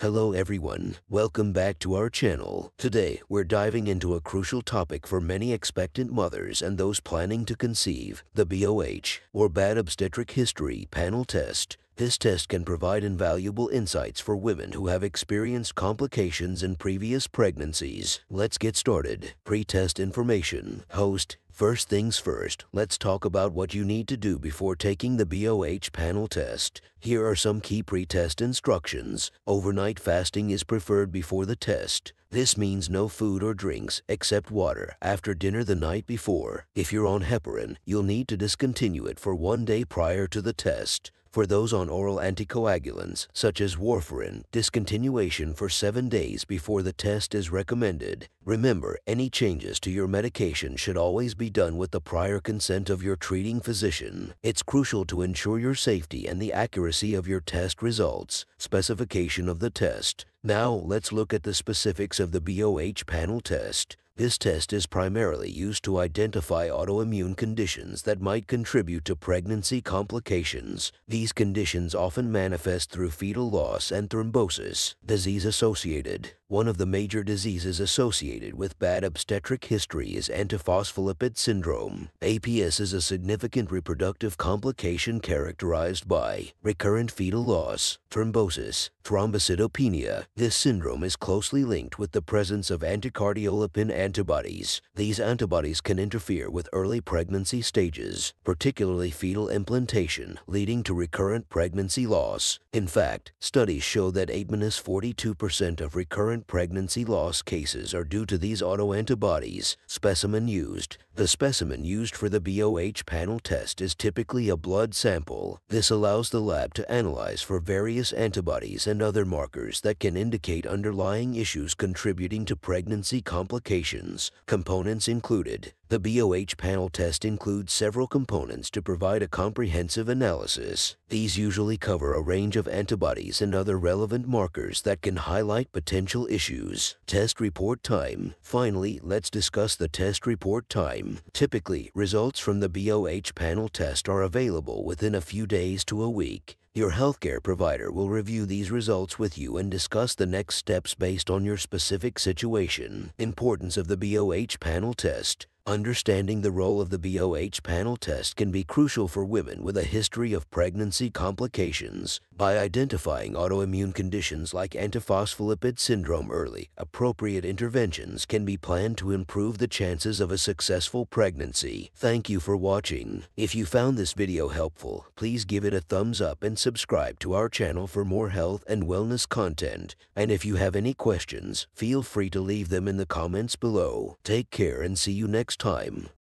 Hello everyone, welcome back to our channel. Today, we're diving into a crucial topic for many expectant mothers and those planning to conceive, the BOH, or Bad Obstetric History Panel Test. This test can provide invaluable insights for women who have experienced complications in previous pregnancies. Let's get started. Pre-test information. Host, First things first, let's talk about what you need to do before taking the BOH panel test. Here are some key pre-test instructions. Overnight fasting is preferred before the test. This means no food or drinks except water after dinner the night before. If you're on heparin, you'll need to discontinue it for one day prior to the test. For those on oral anticoagulants, such as warfarin, discontinuation for seven days before the test is recommended. Remember, any changes to your medication should always be done with the prior consent of your treating physician. It's crucial to ensure your safety and the accuracy of your test results. Specification of the test. Now, let's look at the specifics of the BOH panel test. This test is primarily used to identify autoimmune conditions that might contribute to pregnancy complications. These conditions often manifest through fetal loss and thrombosis, disease associated. One of the major diseases associated with bad obstetric history is antiphospholipid syndrome. APS is a significant reproductive complication characterized by recurrent fetal loss, thrombosis, thrombocytopenia. This syndrome is closely linked with the presence of anticardiolipin antibodies. These antibodies can interfere with early pregnancy stages, particularly fetal implantation, leading to recurrent pregnancy loss. In fact, studies show that 8 42% of recurrent pregnancy loss cases are due to these autoantibodies. Specimen used. The specimen used for the BOH panel test is typically a blood sample. This allows the lab to analyze for various antibodies and other markers that can indicate underlying issues contributing to pregnancy complications. Components included the BOH panel test includes several components to provide a comprehensive analysis. These usually cover a range of antibodies and other relevant markers that can highlight potential issues. Test report time. Finally, let's discuss the test report time. Typically, results from the BOH panel test are available within a few days to a week. Your healthcare provider will review these results with you and discuss the next steps based on your specific situation. Importance of the BOH panel test. Understanding the role of the BOH panel test can be crucial for women with a history of pregnancy complications. By identifying autoimmune conditions like antiphospholipid syndrome early, appropriate interventions can be planned to improve the chances of a successful pregnancy. Thank you for watching. If you found this video helpful, please give it a thumbs up and subscribe to our channel for more health and wellness content. And if you have any questions, feel free to leave them in the comments below. Take care and see you next time.